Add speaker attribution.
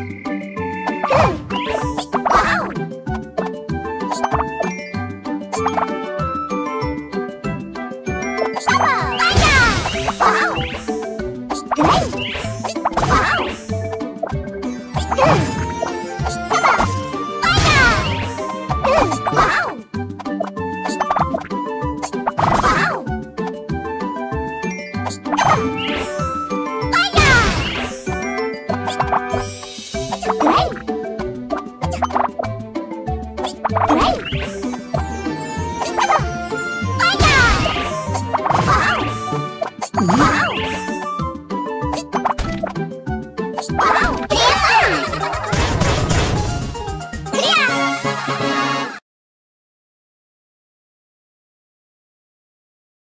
Speaker 1: Wow! Wow!